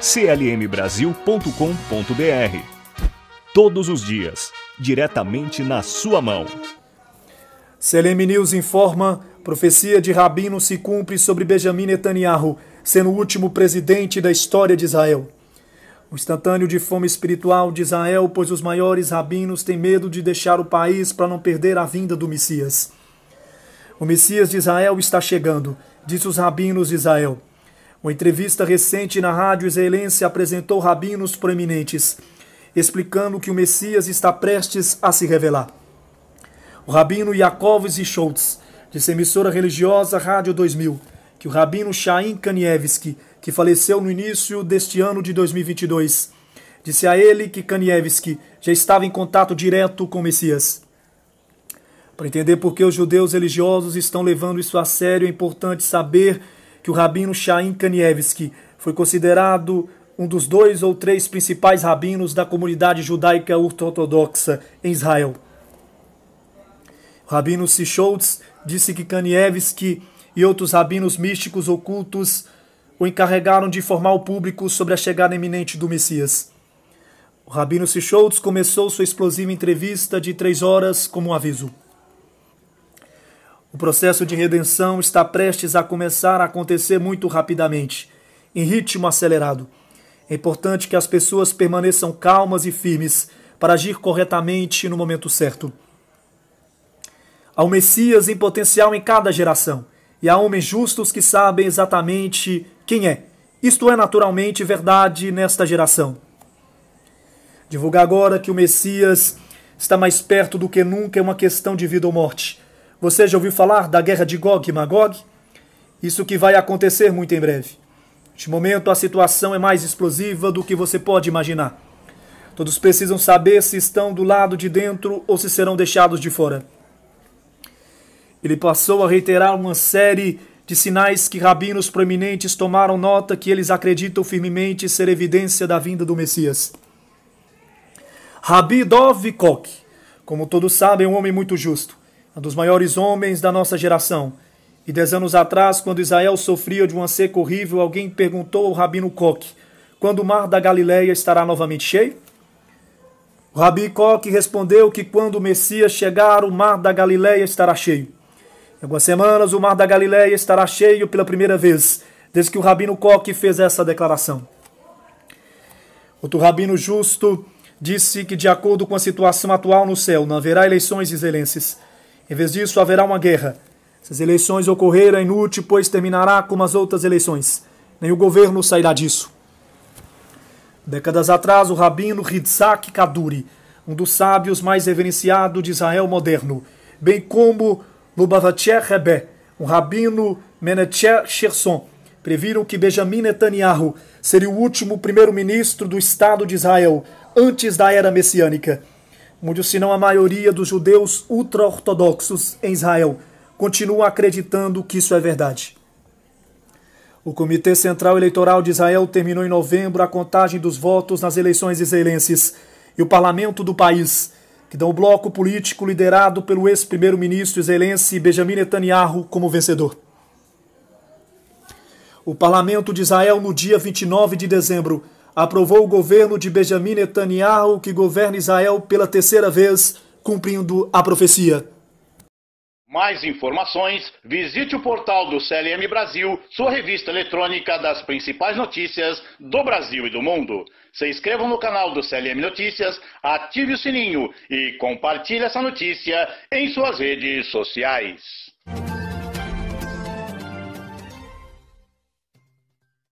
clmbrasil.com.br. Todos os dias, diretamente na sua mão. CLM News informa: profecia de Rabino se cumpre sobre Benjamin Netanyahu, sendo o último presidente da história de Israel. O instantâneo de fome espiritual de Israel, pois os maiores rabinos têm medo de deixar o país para não perder a vinda do Messias. O Messias de Israel está chegando, disse os rabinos de Israel. Uma entrevista recente na rádio israelense apresentou rabinos proeminentes, explicando que o Messias está prestes a se revelar. O rabino Yaakov Schultz, de emissora religiosa Rádio 2000, que o rabino Shaim Kanievski, que faleceu no início deste ano de 2022, disse a ele que Kanievski já estava em contato direto com o Messias. Para entender por que os judeus religiosos estão levando isso a sério, é importante saber que o rabino Shaim Kanievski foi considerado um dos dois ou três principais rabinos da comunidade judaica ortodoxa em Israel. O rabino Sischoltz disse que Kanievski e outros rabinos místicos ocultos o encarregaram de informar o público sobre a chegada iminente do Messias. O rabino Sischoltz começou sua explosiva entrevista de três horas como um aviso. O processo de redenção está prestes a começar a acontecer muito rapidamente, em ritmo acelerado. É importante que as pessoas permaneçam calmas e firmes para agir corretamente no momento certo. Há um Messias em potencial em cada geração, e há homens justos que sabem exatamente quem é. Isto é naturalmente verdade nesta geração. Divulgar agora que o Messias está mais perto do que nunca é uma questão de vida ou morte. Você já ouviu falar da guerra de Gog e Magog? Isso que vai acontecer muito em breve. Neste momento a situação é mais explosiva do que você pode imaginar. Todos precisam saber se estão do lado de dentro ou se serão deixados de fora. Ele passou a reiterar uma série de sinais que rabinos proeminentes tomaram nota que eles acreditam firmemente ser evidência da vinda do Messias. Rabi Dov Kok, como todos sabem, um homem muito justo, um dos maiores homens da nossa geração. E dez anos atrás, quando Israel sofria de uma seca horrível, alguém perguntou ao Rabino Kok, quando o mar da Galileia estará novamente cheio? O Rabi Kok respondeu que quando o Messias chegar, o mar da Galileia estará cheio. Em algumas semanas, o mar da Galileia estará cheio pela primeira vez, desde que o Rabino Koch fez essa declaração. Outro rabino justo disse que, de acordo com a situação atual no céu, não haverá eleições israelenses. Em vez disso, haverá uma guerra. Se as eleições ocorrerem, inútil, pois terminará como as outras eleições. Nem o governo sairá disso. Décadas atrás, o rabino Hitzak Kaduri, um dos sábios mais reverenciados de Israel moderno, bem como Lubavitcher Rebbe, um rabino Menetcher Sherson, previram que Benjamin Netanyahu seria o último primeiro-ministro do Estado de Israel antes da era messiânica. Muitos, se não a maioria dos judeus ultra-ortodoxos em Israel, continuam acreditando que isso é verdade. O Comitê Central Eleitoral de Israel terminou em novembro a contagem dos votos nas eleições israelenses e o parlamento do país que dão o bloco político liderado pelo ex-primeiro-ministro israelense Benjamin Netanyahu como vencedor. O parlamento de Israel, no dia 29 de dezembro, aprovou o governo de Benjamin Netanyahu, que governa Israel pela terceira vez, cumprindo a profecia. Mais informações, visite o portal do CLM Brasil, sua revista eletrônica das principais notícias do Brasil e do mundo. Se inscrevam no canal do CLM Notícias, ative o sininho e compartilhe essa notícia em suas redes sociais.